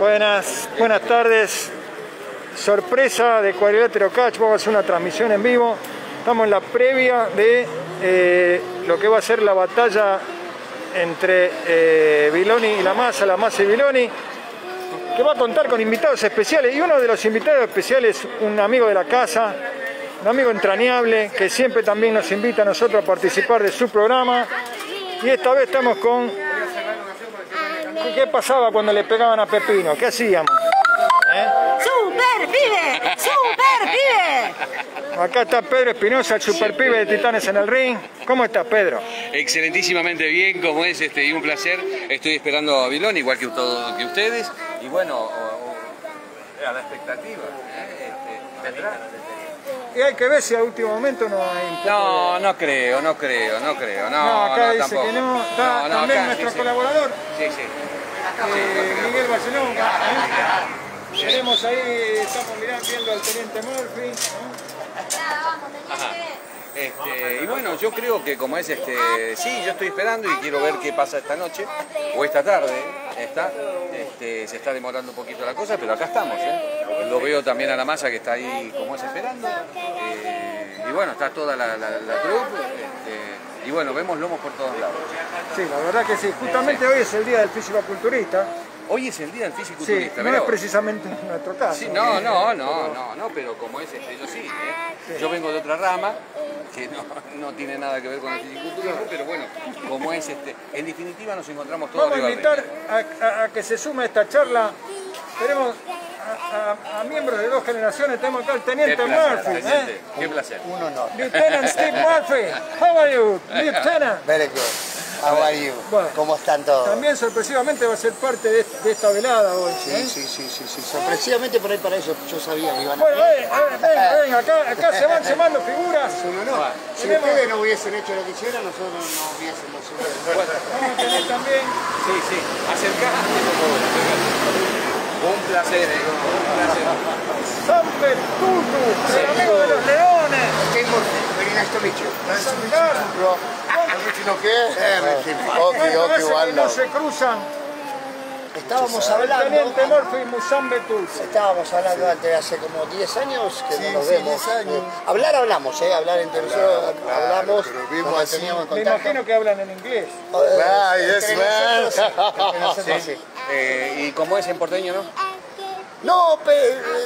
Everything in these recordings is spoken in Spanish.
Buenas, buenas tardes. Sorpresa de Cuadrilátero Catch, vamos a hacer una transmisión en vivo. Estamos en la previa de eh, lo que va a ser la batalla entre eh, Viloni y la masa, la masa y Viloni, que va a contar con invitados especiales. Y uno de los invitados especiales, un amigo de la casa, un amigo entrañable, que siempre también nos invita a nosotros a participar de su programa. Y esta vez estamos con... ¿Qué pasaba cuando le pegaban a Pepino? ¿Qué hacíamos? ¿Eh? ¡Super pibe! ¡Super pibe! Acá está Pedro Espinosa, el super pibe de Titanes en el ring. ¿Cómo estás, Pedro? Excelentísimamente bien, como es, este, y un placer. Estoy esperando a Vilón, igual que, todo, que ustedes. Y bueno, o- o- a la expectativa. ¿eh? Este, ¿vendrá? Y hay que ver si a último momento no hay No, no creo, no creo, no creo. No, No, acá no, dice tampoco. que no. Está No, no, también acá, nuestro sí, colaborador, Sí, sí. eh, Miguel Barcelona. ¿eh? Tenemos ahí, estamos mirando, viendo al teniente Murphy. ¿no? Ajá. Este, y bueno, yo creo que como es este, sí, yo estoy esperando y quiero ver qué pasa esta noche o esta tarde. Está, este, se está demorando un poquito la cosa, pero acá estamos. ¿eh? Lo veo también a la masa que está ahí como es esperando. Eh, y bueno, está toda la, la, troupe, este, y bueno, vemos lomos por todos lados. Sí, la verdad que sí. Justamente hoy es el día del físico-culturista. Hoy es el día del Sí, fisiculturista. no es precisamente nuestro caso. Sí, no, no, no, no, no, pero como es este, yo sí, ¿eh? Yo vengo de otra rama que no, no tiene nada que ver con el fisiculturismo, pero bueno, como es este, en definitiva nos encontramos todos Vamos a invitar a, a- a que se sume a esta charla. Tenemos a, a- a miembros de dos generaciones. Tenemos acá al teniente placer, Murphy. teniente, ¿eh? qué placer. Un honor. Lieutenant Steve Murphy. How are you, Lieutenant? Very good. How are you? Bueno. ¿Cómo están todos? También sorpresivamente va a ser parte de, de esta velada hoy. Sí, ¿eh? sí, sí, sí, sí. Sorpresivamente por ahí para eso yo sabía que iban a... Bueno, ven, ven, ven, ven, acá, acá se van sumando figuras. Es un honor. Si Tenemos- ustedes no hubiesen hecho lo que hicieron, nosotros no hubiésemos subido. Vamos a tener también Sí, sí, acercate, por favor, acercate. Un placer, eh, un placer. Samper Tutu, el amigo de los leones. Nice to meet you. Nice to meet you, bro. Bueno, okay, hace que well, no se cruzan Estábamos hablando... teniente Murphy y Tutu. Estábamos hablando antes, hace como 10 años que Sí, no nos sí, vemos. 10 años. Hablar hablamos, ¿eh? Hablar entre nosotros, hablamos, pero vimos nos así. Me imagino que hablan en inglés. Eh, Ah, yes, man. sí, entre nosotros, sí. Eh, y como es en porteño, ¿no? No,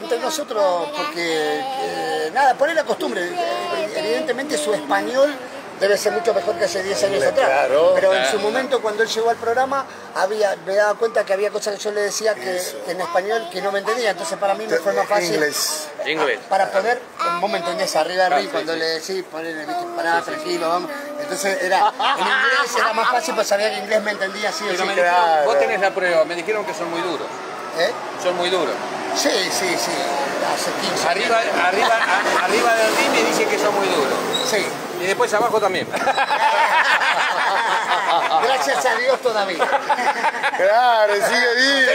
entre nosotros, porque eh, nada, por ahí la costumbre. Eh, Evidentemente su español debe ser mucho mejor que hace 10 años atrás. Claro. Pero en su momento, cuando él llegó al programa, había, me daba cuenta que había cosas que yo le decía que, que en español que no me entendía. Entonces para mí me fue más fácil. Inglés. Inglés. Para poder, vos me entendés, arriba de Ah, mí, cuando sí. le decís, ponele, pará, tranquilo, vamos. Entonces era, en inglés era más fácil, pues sabía que inglés me entendía así o Pero sí. me dijeron, claro. vos tenés la prueba, me dijeron que son muy duros. ¿Eh? Son muy duros. Sí, sí, sí, hace 15 Arriba, arriba, a- arriba del ring me dicen que son muy duros. Sí. Y después abajo también. Gracias a Dios todavía. Claro, sigue vivo.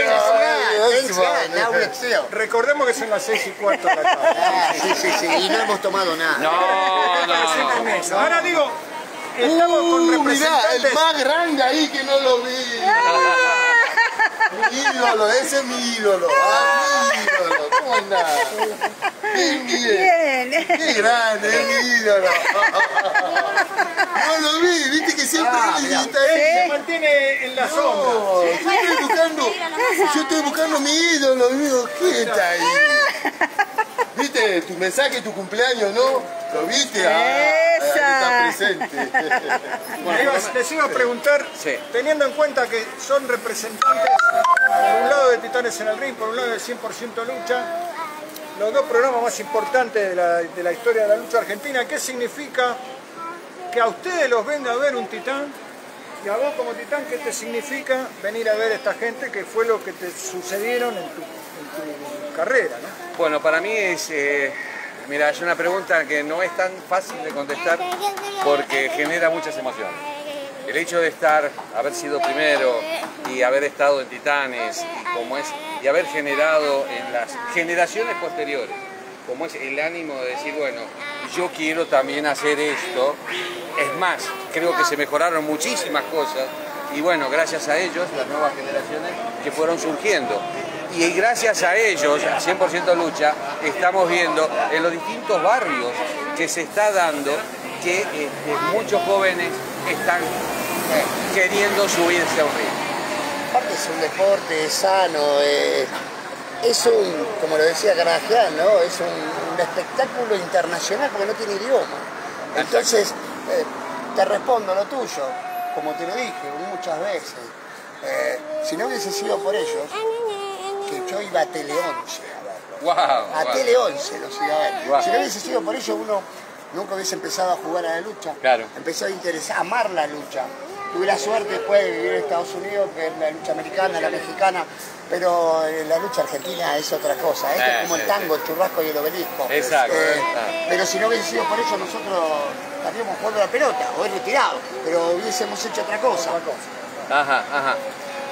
Recordemos que son las 6 y cuarto de la tarde. Ah, sí, sí, sí, y no hemos tomado nada. No, no, no. Ahora digo, estamos con Uh, mirá, representantes. el más grande ahí que no lo vi. Mi ídolo, ese es mi ídolo. Ah, mi ídolo. ¿Cómo andás? Bien, bien. Bien. Qué grande, es mi ídolo. No lo vi, viste que siempre Ah, él mirá. está ahí. Se mantiene en la sombra. No, yo estoy buscando, yo estoy buscando mi ídolo, amigo, ¿quién está ahí? ¿Viste tu mensaje, tu cumpleaños, no? ¿Lo viste? Ah, está presente. Le iba- les iba a preguntar, Sí. teniendo en cuenta que son representantes, por un lado de Titanes en el Ring, por un lado de 100% Lucha, los dos programas más importantes de la, historia de la lucha argentina, ¿qué significa que a ustedes los venga a ver un titán? Y a vos como titán, ¿qué te significa venir a ver a esta gente que fue lo que te sucedieron en tu, carrera? ¿no? Bueno, para mí es, eh, mira, es una pregunta que no es tan fácil de contestar porque genera muchas emociones. El hecho de estar, haber sido primero y haber estado en Titanes y como es y haber generado en las generaciones posteriores, como es el ánimo de decir, bueno, yo quiero también hacer esto. Es más, creo que se mejoraron muchísimas cosas y bueno, gracias a ellos, las nuevas generaciones que fueron surgiendo. Y gracias a ellos, 100% lucha, estamos viendo en los distintos barrios que se está dando que este, muchos jóvenes están eh, queriendo subirse a un ring. Aparte es un deporte sano, eh, es un, como lo decía Carajian, ¿no? Es un, un espectáculo internacional porque no tiene idioma. Entonces, eh, te respondo lo tuyo, como te lo dije muchas veces. Eh, si no hubiese sido por ellos, que yo iba a Tele 11 a verlo. Wow, A wow. Tele 11 los iba a ver. Si no hubiese sido por ellos, uno nunca hubiese empezado a jugar a la lucha. Claro. Empezó a interesar, a amar la lucha. Tuve la suerte después de vivir en Estados Unidos, que es la lucha americana, la mexicana, pero eh, la lucha argentina es otra cosa. Esto Eh, es como el tango, el churrasco y el obelisco. Exacto. Eh, pero si no hubiese sido por eso, nosotros estaríamos jugando la pelota, o es retirado, pero hubiésemos hecho otra cosa. Ajá, ajá.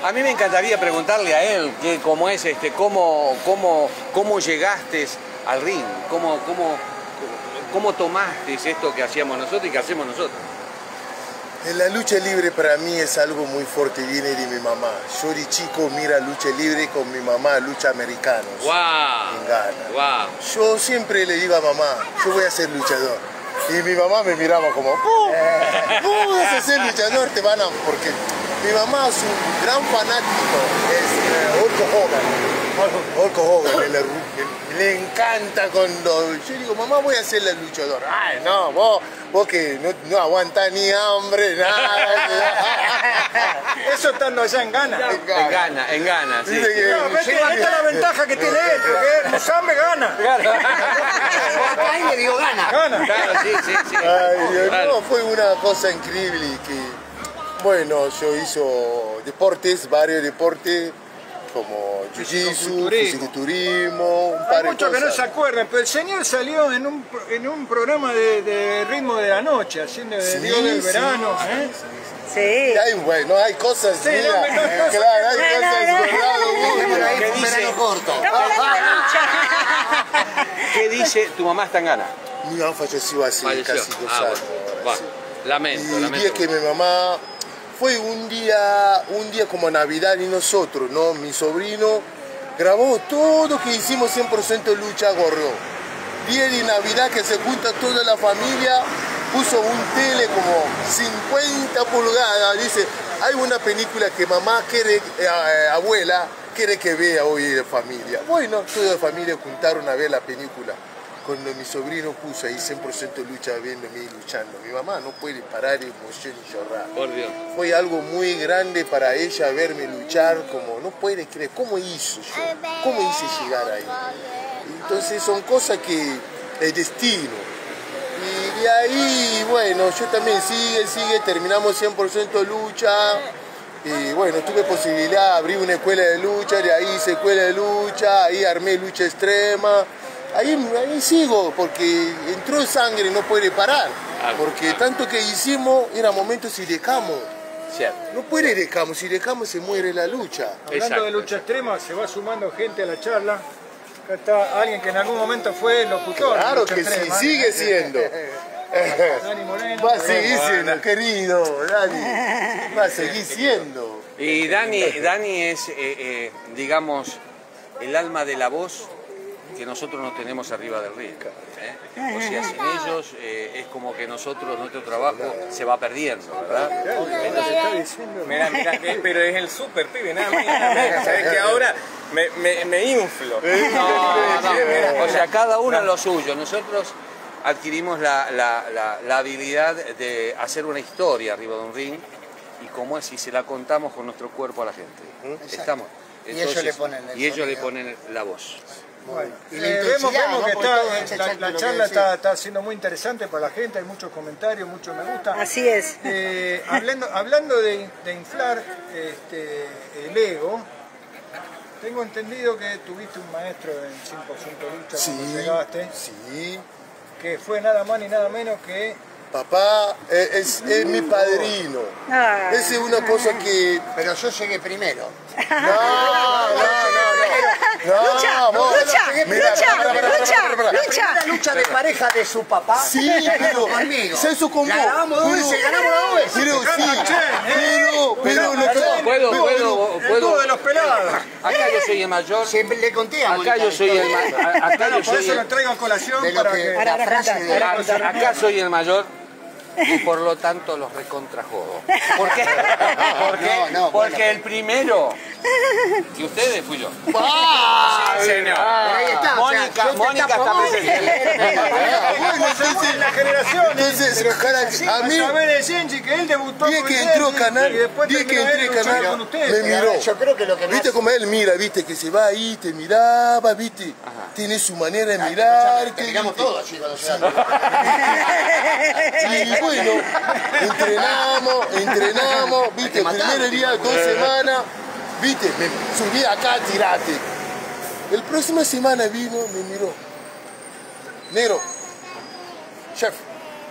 A mí me encantaría preguntarle a él que cómo es este, cómo, cómo, cómo llegaste al ring, cómo, cómo, cómo tomaste esto que hacíamos nosotros y que hacemos nosotros. La lucha libre para mí es algo muy fuerte, viene de mi mamá. Yo de chico mira lucha libre con mi mamá, lucha americanos. ¡Wow! En Ghana. ¡Wow! Yo siempre le digo a mamá, yo voy a ser luchador. Y mi mamá me miraba como, "¿Cómo? ¿Cómo vas a ser luchador? Te van a... Porque mi mamá es un gran fanático, es eh, Hulk Hogan. Hulk Hogan, el- el- le encanta cuando... Yo digo, mamá, voy a ser el luchador. Ay, no, vos, vos que no, no aguantás ni hambre, nada. Eso estando allá en Ghana. En Gana, en Gana, sí. Dice que- No, esta, esta es la ventaja que tiene él, porque Musambe gana. Acá y le dio gana. Gana. Claro, sí, sí, sí. Ay, Dios, Claro. no, fue una cosa increíble que, bueno, yo hizo deportes, varios deportes, como jiu-jitsu, fisiculturismo, un Hay par de muchos que no se acuerdan, pero el señor salió en un, en un programa de, de ritmo de la noche, haciendo Sí, Dios del sí, verano. ¿eh? Sí. Hay, bueno, hay cosas, Sí, mira, no, no, no, no, claro, hay no, cosas ¿Qué dice? corto. ¿Qué dice tu mamá está en Gana? Mi mamá falleció hace Falleció. casi dos Ah, años. bueno. Bueno, Y Lamento, el día lamento. que mi mamá fue un día, un día como Navidad y nosotros, ¿no? Mi sobrino grabó todo que hicimos 100% lucha gorro. Día de Navidad que se junta toda la familia, puso un tele como 50 pulgadas, dice, hay una película que mamá quiere, eh, eh, abuela, quiere que vea hoy la familia. Bueno, toda la familia juntaron a ver la película. Cuando mi sobrino puso ahí 100% lucha viéndome luchando, mi mamá no puede parar de emoción y llorar. Por Dios. Fue algo muy grande para ella verme luchar, como no puede creer, ¿cómo hizo yo? ¿Cómo hice llegar ahí? Entonces son cosas que el destino. Y de ahí, bueno, yo también sigue, sigue, terminamos 100% lucha. Y bueno, tuve posibilidad, abrí una escuela de lucha, de ahí hice escuela de lucha, ahí armé lucha extrema. Ahí, ahí sigo, porque entró sangre, no puede parar. Ah, Porque ah. tanto que hicimos, era momento si dejamos. Cierto. No puede dejamos, si dejamos se muere la lucha. Hablando Exacto, de lucha extrema, se va sumando gente a la charla. Acá está alguien que en algún momento fue locutor. Claro que sí, sigue siendo. Dani Moreno. Va a seguir siendo, querido, Dani. Va a seguir siendo. Y Dani, Dani es, eh, eh, digamos, el alma de la voz que nosotros no tenemos arriba del río. ¿eh? O sea, sin ellos eh, es como que nosotros, nuestro trabajo se va perdiendo, ¿verdad? Mira, mira, eh, pero es el super pibe, nada más. nada. Sabes que ahora me, me, me inflo. No, no, o sea, cada uno lo suyo. Nosotros adquirimos la, la- la- la habilidad de hacer una historia arriba de un ring y como es, y se la contamos con nuestro cuerpo a la gente. Estamos. Y ellos le ponen el y ellos le ponen la voz. Bueno, Y la eh, vemos, vemos que está- la, charla está, está siendo muy interesante para la gente, hay muchos comentarios, muchos me gusta. Así es. Eh, hablando, hablando de, de inflar este, el ego, tengo entendido que tuviste un maestro en 100% lucha Sí, cuando llegaste, sí. que fue nada más ni nada menos que Papá eh, es, es mi padrino. Ah. Esa es una cosa que... Pero yo llegué primero. No, no, no, no. No, Lucha, vos- lucha, Mira, Lucha, pará, lucha, pará. lucha. La lucha de pareja de su papá. Sí, pero conmigo. se La vos. grabamos dos Pero- veces, ganamos dos veces. Pero sí, pero, pero lo que... Puedo, puedo, puedo. de los pelados. Acá yo soy el mayor. Siempre le conté a Acá yo soy el mayor. Acá por eso lo traigo a colación para que Acá, soy el mayor y por lo tanto los recontrajodo. ¿Por qué? ¿Por qué? No, no, Porque bueno. el primero y ustedes fui yo. ¡Ah! señor. Pero ahí está, o sea, Mónica, Mónica está presente. Bueno, entonces, las generaciones. entonces, cara, a mí, A ver de Genji, que él debutó con que entró Canal, y después día que entré Canal, con me miró. Yo creo que lo que. Viste como él mira, viste, que se va ahí, te miraba, viste, tiene su manera de mirar, que Digamos todo, chicos. O sea, Y bueno, entrenamos, entrenamos, viste, el primer día, dos semanas, viste, me subí acá, tirate. El próxima semana vino, me miró. Negro, chef,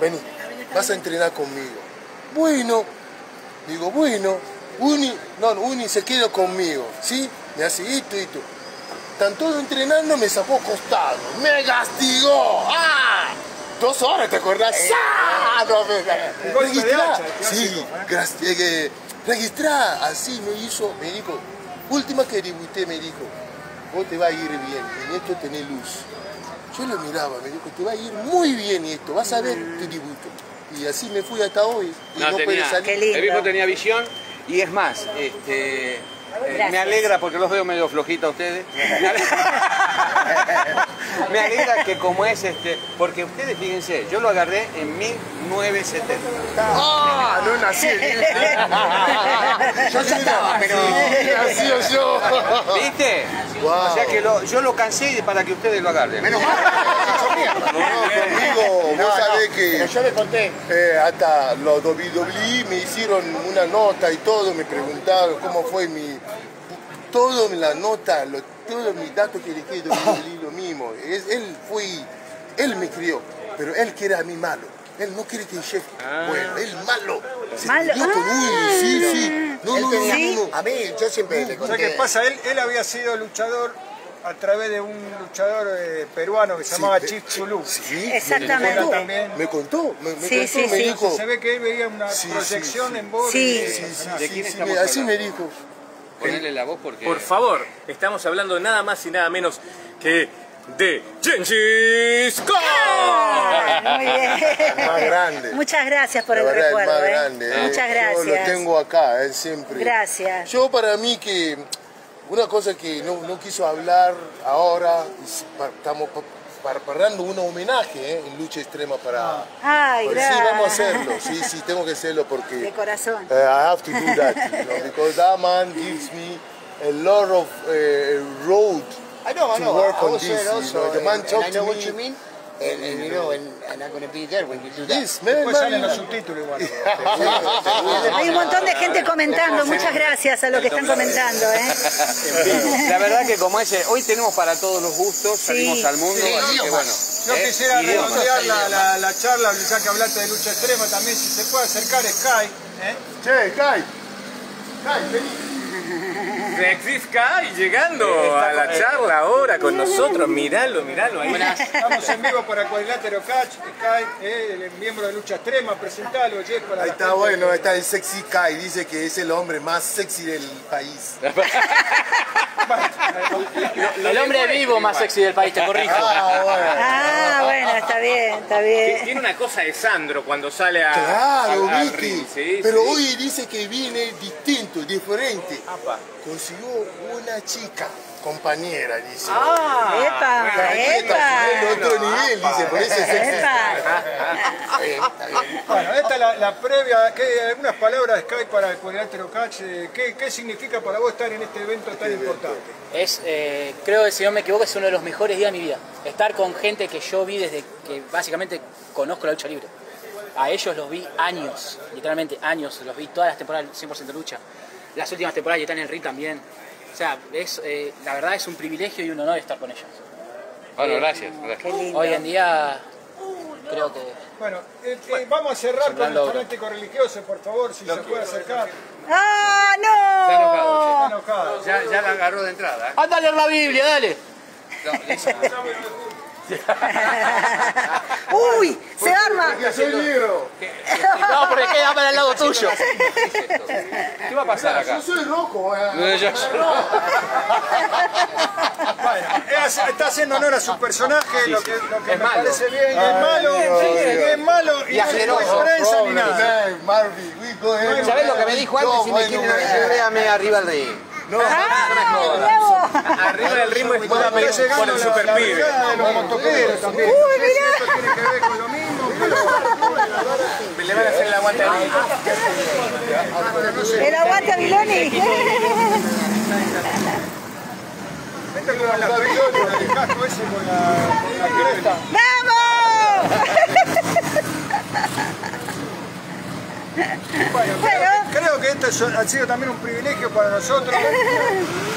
vení, vas a entrenar conmigo. Bueno, digo, bueno, Uni, no, Uni se queda conmigo, ¿sí? Me hace esto, esto. Están todos entrenando, me sacó costado, me castigó. ¡Ah! Dos horas, ¿te acordás? ¡Ah! No, me, Golpe de registrá. hacha, clásico, Sí, ¿eh? Registrá. Así me hizo, me dijo, última que debuté, me dijo, vos te va a ir bien, en esto tenés luz. Yo lo miraba, me dijo, te va a ir muy bien esto, vas a ver tu debuto. Y así me fui hasta hoy y no, No, puede tenía- salir. El viejo tenía visión y es más, este, eh, me alegra porque los veo medio flojitos a ustedes. Me alegra, que como es este, porque ustedes fíjense, yo lo agarré en 1970. ¡Ah! No nací yo ya estaba, pero... Nació yo. ¿Viste? Wow. O sea que lo- yo lo cansé para que ustedes lo agarren. Menos mal. No, conmigo, vos sabés que... Pero yo le conté. Eh, hasta los WWE me hicieron una nota y todo, me preguntaron cómo fue mi... Todo la nota, lo- todos mis datos que WWE lo mismo. Es- él fue, él me crió, pero él quiere a mí malo. Él no quiere que chef, bueno, él malo. Se Malo. con Ah. Uni, sí, sí. No, Él no, tenía-. A mí, yo siempre le ¿Sabes conté... qué pasa? Él, él había sido luchador a través de un luchador eh, peruano que se llamaba Sí, Chief Zulu. Sí, Exactamente. Me, También. me contó, me, me Sí, contó, sí, me sí. dijo. Se ve que él veía una Sí, sí, proyección sí. en vos. Sí. de- Sí, sí, ¿De quién sí, estamos me- así me dijo. Ponerle la voz porque... Por favor, estamos hablando nada más y nada menos que de Gengis Khan. Ah, Muy bien. Más grande. Muchas gracias por La el verdad, recuerdo. más ¿eh? grande. eh. Muchas Yo gracias. lo tengo acá, eh, siempre. Gracias. Yo para mí que una cosa que no, no quiso hablar ahora, es pa- estamos pa- preparando un homenaje eh, en lucha extrema para... Ay, Pues gracias. sí, vamos a hacerlo, sí, sí, tengo que hacerlo porque... De corazón. Uh, I have to do that, you know, because that man gives me a lot of uh, road I know, I to know. work I on was this. there You also, know, the man and, talked and I know to what me. you mean. And, and you know, and, and I'm gonna be there when you do that. Yes, man, Después salen los subtítulos igual. Hay un montón de gente comentando. Muchas gracias a los que están comentando. ¿eh? La verdad que como ese, hoy tenemos para todos los gustos, salimos al mundo, Sí, así que bueno. Yo ¿eh? quisiera redondear la, la, la charla, ya que hablaste de lucha extrema, también si se puede acercar Sky. ¿eh? Che, Kai, Kai, vení. Reactive Sky llegando a la charla ahora con nosotros. Miralo, miralo ahí. Estamos en vivo para Cuadrilátero Catch, Sky, eh, el miembro de lucha extrema, presentalo, Jeff, para Ahí está gente. bueno, está el sexy Kai, dice que es el hombre más sexy del país. El hombre vivo más sexy del país, te corrijo. Ah, bueno. Ah, bueno, está bien, está bien. Tiene una cosa de Sandro cuando sale a. Claro, ring, sí, Pero sí. hoy dice que viene distinto, diferente. Apa. Consiguió una chica, compañera, dice. Ah, Epa, epa. otro nivel, dice, por eso es. Bueno, esta es la, la previa, ¿qué, algunas palabras Sky para el Cuadrilátero Catch, ¿qué, ¿qué significa para vos estar en este evento tan importante? Es, eh, creo que si no me equivoco, es uno de los mejores días de mi vida. Estar con gente que yo vi desde que básicamente conozco la lucha libre. A ellos los vi años, literalmente años. Los vi todas las temporadas 100% lucha. Las últimas temporadas y están en el ring también. O sea, es, eh, la verdad es un privilegio y un honor estar con ellos. Bueno, gracias. Hoy en día creo que Bueno, eh, eh, vamos a cerrar con el fanático religioso, por favor, si se puede acercar. ¡Ah, Está enojado, no! Está enojado. Ya, ya la agarró de entrada. ¿eh? ¡Anda a leer la Biblia, dale! Uy, se arma. No, porque queda para el lado tuyo. ¿Qué va a pasar acá? Yo soy rojo. eh. No, yo- Bueno, es- está haciendo honor a su personaje, lo que, lo que Es me malo. parece bien, que es malo, que es malo y, no asqueroso. es prensa ni nada. Hey, Marvin, we go ahead. ¿Sabés lo que me dijo antes? No, Si me bueno, quieren bueno. ver, véame arriba del ring. No, Arriba del ritmo es por el super pibe. Uy, Esto mirá. tiene que ver con lo mismo. Le van a hacer el aguante a mí. El aguante a Viloni. Vete con la pelota, el casco ese con la, con la cresta. ¡Vamos! Bueno, Ha sido también un privilegio para nosotros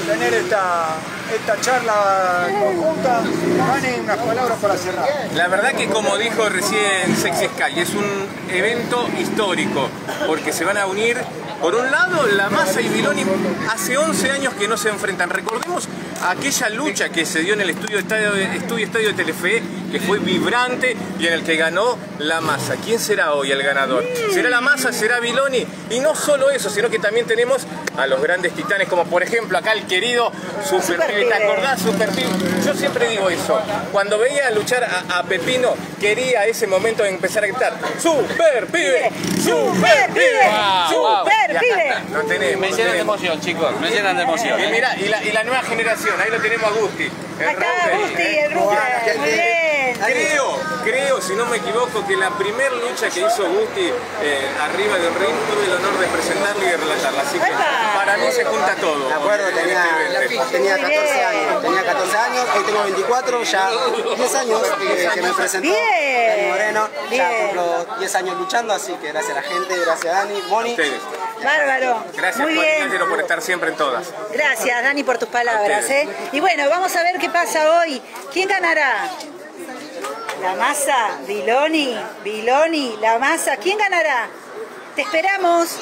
tener esta, esta charla conjunta. Dani, unas palabras para cerrar. La verdad que como dijo recién Sexy Sky, es un evento histórico, porque se van a unir, por un lado, La Masa y Viloni, hace 11 años que no se enfrentan. Recordemos aquella lucha que se dio en el estudio Estadio, estudio estadio de Telefe, que fue vibrante y en el que ganó La Masa. ¿Quién será hoy el ganador? ¿Será La Masa? ¿Será Viloni? Y no solo eso, sino que también tenemos a los grandes titanes, como por ejemplo acá el querido Super Super Pibe. ¿Te Pibe. acordás? Super Pibe. Yo siempre digo eso. Cuando veía luchar a, a Pepino, quería ese momento de empezar a gritar ¡Super Pibe! ¡Super pibe! Wow, wow. ¡Super Pibe! Lo tenemos. Me lo llenan de emoción, chicos. Me llenan de emoción. Y mira, y la, y la nueva generación, ahí lo tenemos a Gusti. Acá Gusti, ¿eh? el Ruger. Muy bien. Creo, creo, si no me equivoco, que la primer lucha que hizo Gusti eh, arriba del ring tuve el honor de presentarla y de relatarla. Así que para mí se junta todo. Me acuerdo, en tenía, este tenía Muy 14 bien. años. Tenía 14 años, hoy tengo 24, ya 10 años eh, que me presentó Bien. Dani Moreno. Ya cumplo 10 años luchando, así que gracias a la gente, gracias a Dani, Moni. Ustedes. Bárbaro. Gracias, Muy bien. Por estar siempre en todas. Gracias, Dani, por tus palabras. ¿eh? Y bueno, vamos a ver qué pasa hoy. ¿Quién ganará? La masa, Viloni, Viloni, la masa. ¿Quién ganará? Te esperamos.